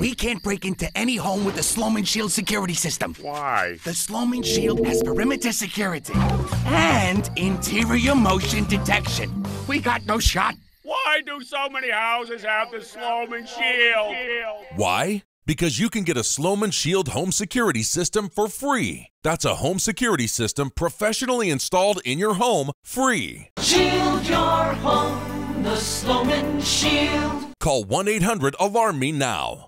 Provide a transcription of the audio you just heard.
We can't break into any home with the Slomin's Shield security system. Why? The Slomin's Shield has perimeter security and interior motion detection. We got no shot. Why do so many houses have the Slomin's Shield? Why? Because you can get a Slomin's Shield home security system for free. That's a home security system professionally installed in your home free. Shield your home, the Slomin's Shield. Call 1 800 Alarm Me now.